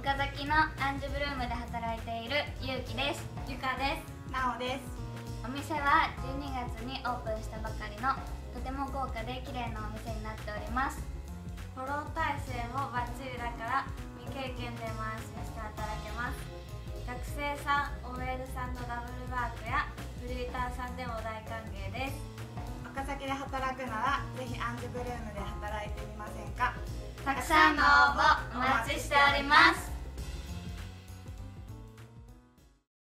岡崎のアンジュブルームで働いているゆうきです。ゆかです。なおです。お店は12月にオープンしたばかりのとても豪華で綺麗なお店になっております。フォロー体制もバッチリだから未経験でも安心して働けます。学生さん OL さんのダブルワークやフリーターさんでも大歓迎です。岡崎で働くならぜひアンジュブルームで働いてみませんか？たくさんの応募